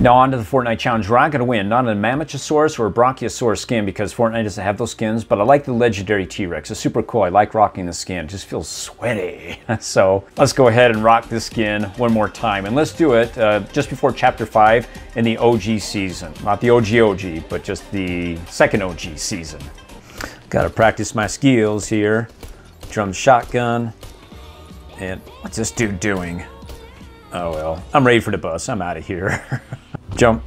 Now on to the Fortnite challenge where I'm going to win. Not a Mamenchisaurus or a Brachiosaurus skin because Fortnite doesn't have those skins, but I like the legendary T-Rex. It's super cool. I like rocking the skin. It just feels sweaty. so let's go ahead and rock this skin one more time. And let's do it uh, just before Chapter 5 in the OG season. Not the OG OG, but just the second OG season. Got to practice my skills here. Drum shotgun. And what's this dude doing? Oh well, I'm ready for the bus. I'm out of here. Jump.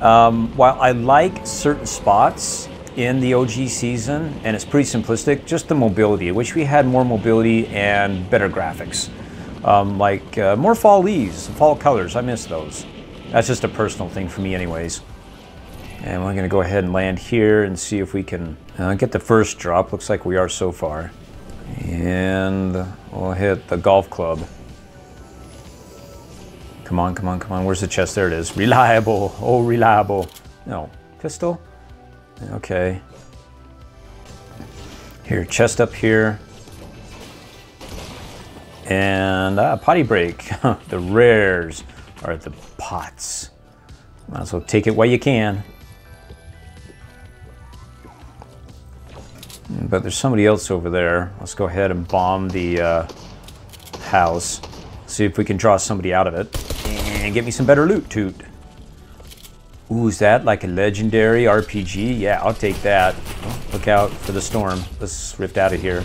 Um, while I like certain spots in the OG season, and it's pretty simplistic, just the mobility. I wish we had more mobility and better graphics. Um, like uh, more fall leaves, fall colors. I miss those. That's just a personal thing for me anyways. And we're going to go ahead and land here and see if we can uh, get the first drop. Looks like we are so far. And we'll hit the golf club. Come on, come on, come on. Where's the chest? There it is. Reliable. Oh, reliable. No. Pistol? Okay. Here, chest up here. And uh, potty break. the rares are the pots. Might as well take it while you can. But there's somebody else over there. Let's go ahead and bomb the uh, house. See if we can draw somebody out of it. Get me some better loot, Toot. Ooh, is that like a legendary RPG? Yeah, I'll take that. Look out for the storm. Let's rift out of here.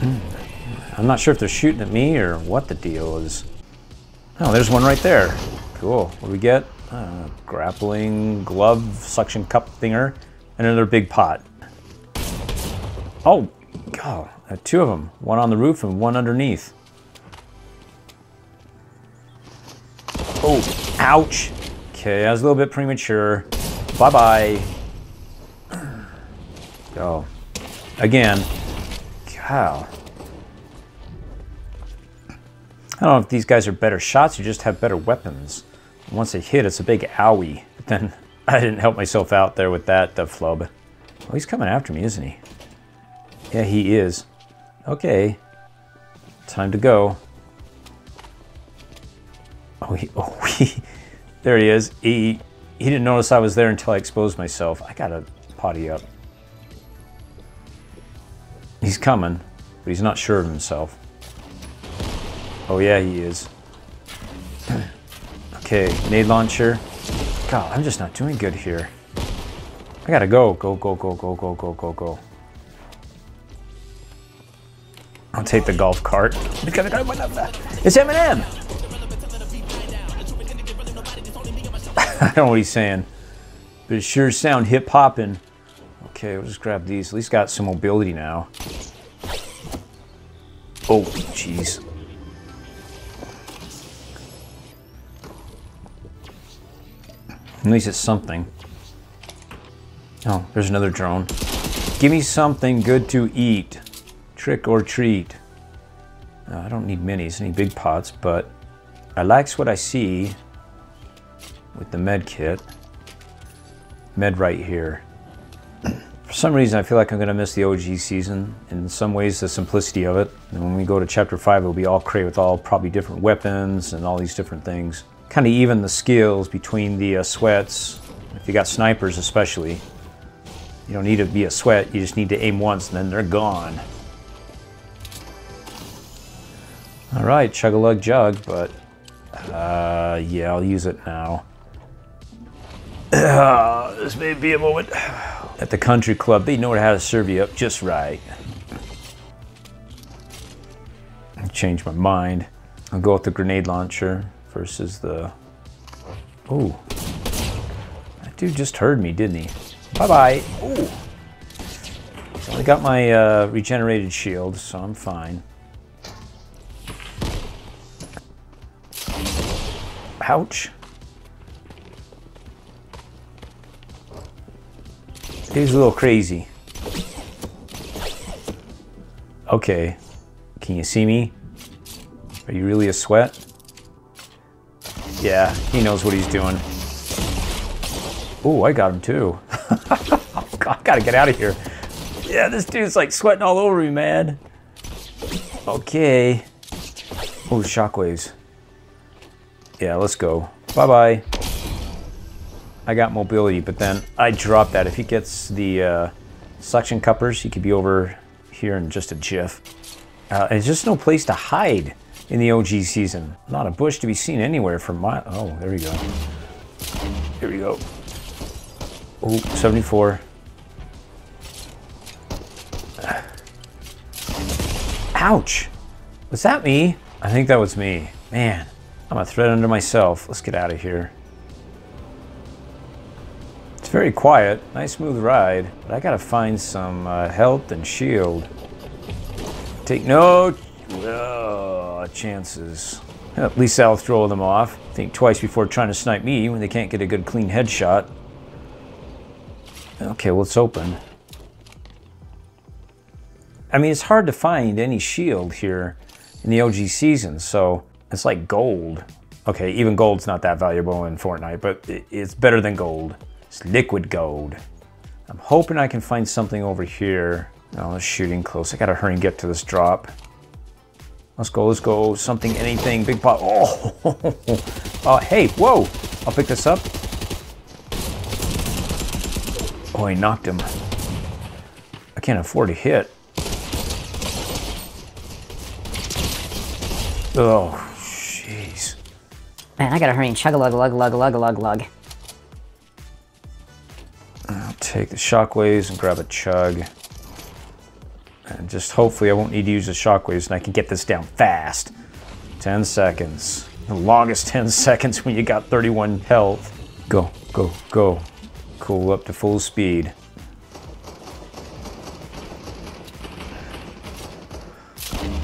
Hmm. I'm not sure if they're shooting at me or what the deal is. Oh, there's one right there. Cool. What do we get? Uh, grappling glove suction cup thinger and another big pot. Oh, God. Uh, two of them. One on the roof and one underneath. Oh, ouch. Okay, that was a little bit premature. Bye-bye. Go. Again. Cow. I don't know if these guys are better shots or just have better weapons. Once they hit, it's a big owie. But then I didn't help myself out there with that uh, flub. Oh, he's coming after me, isn't he? Yeah, he is. Okay. Time to go. Oh, he, oh, he, there he is. He, he didn't notice I was there until I exposed myself. I gotta potty up. He's coming, but he's not sure of himself. Oh yeah, he is. okay, nade launcher. God, I'm just not doing good here. I gotta go, go, go, go, go, go, go, go, go. I'll take the golf cart. It's Eminem! I don't know what he's saying. But it sure sound hip hopping. Okay, we'll just grab these. At least got some mobility now. Oh, jeez. At least it's something. Oh, there's another drone. Give me something good to eat. Trick or treat. Uh, I don't need minis, any big pots, but I likes what I see with the med kit. Med right here. For some reason, I feel like I'm going to miss the OG season. In some ways, the simplicity of it. And when we go to Chapter 5, it'll be all crate with all probably different weapons and all these different things. Kind of even the skills between the uh, sweats. If you got snipers especially. You don't need to be a sweat, you just need to aim once and then they're gone. All right, chug-a-lug jug, but uh, yeah, I'll use it now. Uh, this may be a moment. At the country club, they know how to serve you up just right. I changed my mind. I'll go with the grenade launcher versus the... Oh. That dude just heard me, didn't he? Bye-bye. Oh. So I got my uh, regenerated shield, so I'm fine. Ouch. He's a little crazy. Okay. Can you see me? Are you really a sweat? Yeah, he knows what he's doing. Oh, I got him too. I gotta get out of here. Yeah, this dude's like sweating all over me, man. Okay. Oh, shockwaves. Yeah, let's go. Bye-bye. I got mobility, but then I drop that. If he gets the uh, suction cuppers, he could be over here in just a jiff. Uh, there's just no place to hide in the OG season. Not a bush to be seen anywhere from my... Oh, there we go. Here we go. Oh, 74. Ouch! Was that me? I think that was me. Man, I'm a threat under myself. Let's get out of here. It's very quiet. Nice smooth ride. But I gotta find some uh, health and shield. Take no uh, chances. At least I'll throw them off. Think twice before trying to snipe me when they can't get a good clean headshot. Okay, well it's open. I mean, it's hard to find any shield here in the OG season, so it's like gold. Okay, even gold's not that valuable in Fortnite, but it's better than gold. It's liquid gold. I'm hoping I can find something over here. Oh, it's shooting close. I gotta hurry and get to this drop. Let's go, let's go. Something, anything, big pop. Oh, oh, hey, whoa. I'll pick this up. Oh, he knocked him. I can't afford to hit. Oh. Man, I gotta hurry and chug a lug lug lug lug lug lug. I'll take the shockwaves and grab a chug. And just hopefully I won't need to use the shockwaves and I can get this down fast. 10 seconds. The longest 10 seconds when you got 31 health. Go, go, go. Cool up to full speed.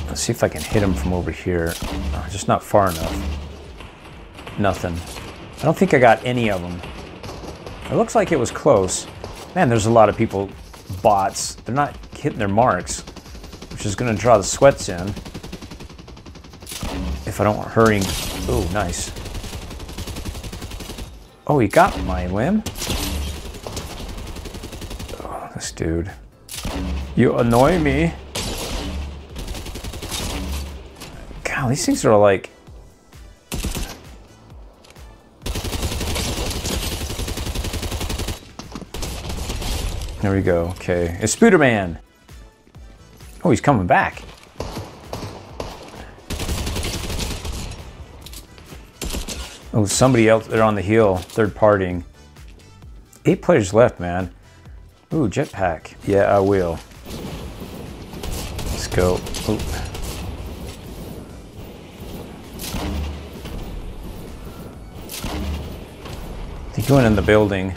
Let's see if I can hit him from over here. Oh, just not far enough. Nothing. I don't think I got any of them. It looks like it was close. Man, there's a lot of people, bots. They're not hitting their marks, which is going to draw the sweats in. If I don't hurry. Oh, nice. Oh, he got my limb. Oh, this dude. You annoy me. God, these things are like... There we go. Okay. It's Spooderman. Oh, he's coming back. Oh, somebody else. They're on the hill. Third partying. Eight players left, man. Ooh, jetpack. Yeah, I will. Let's go. Ooh. He's going in the building.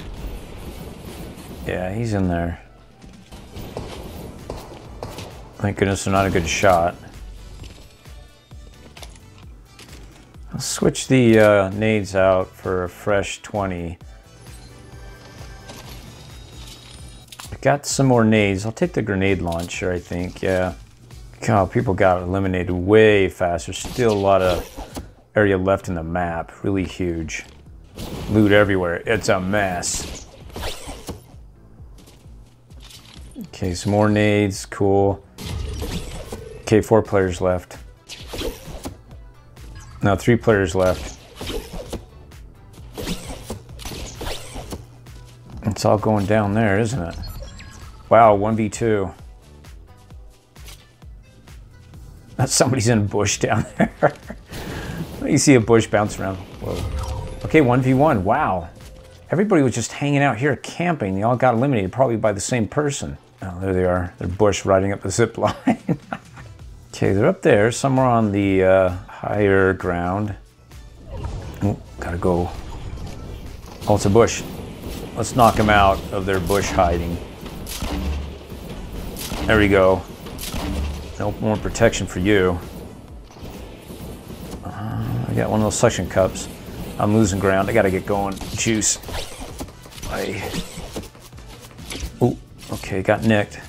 Yeah, he's in there. Thank goodness they're not a good shot. I'll switch the uh, nades out for a fresh 20. I got some more nades. I'll take the grenade launcher, I think, yeah. God, people got eliminated way fast. There's still a lot of area left in the map. Really huge. Loot everywhere. It's a mess. Okay, some more nades. Cool. Okay, four players left. Now three players left. It's all going down there, isn't it? Wow, 1v2. That's somebody's in a bush down there. you see a bush bounce around. Whoa. Okay, 1v1. Wow. Everybody was just hanging out here camping. They all got eliminated, probably by the same person. Oh, there they are. They're bush riding up the zip line. okay, they're up there, somewhere on the uh, higher ground. Oh, gotta go. Oh, it's a bush. Let's knock them out of their bush hiding. There we go. No more protection for you. Uh, I got one of those suction cups. I'm losing ground. I gotta get going. Juice. I. Oh, okay, got nicked.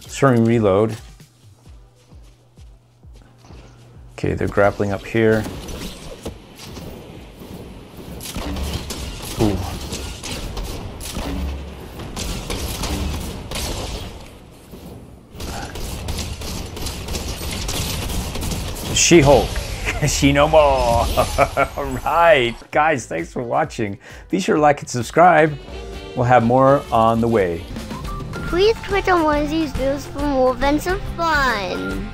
Starting reload. Okay, they're grappling up here. She-Hulk. she no more. All right, guys, thanks for watching. Be sure to like and subscribe. We'll have more on the way. Please click on one of these videos for more events of fun.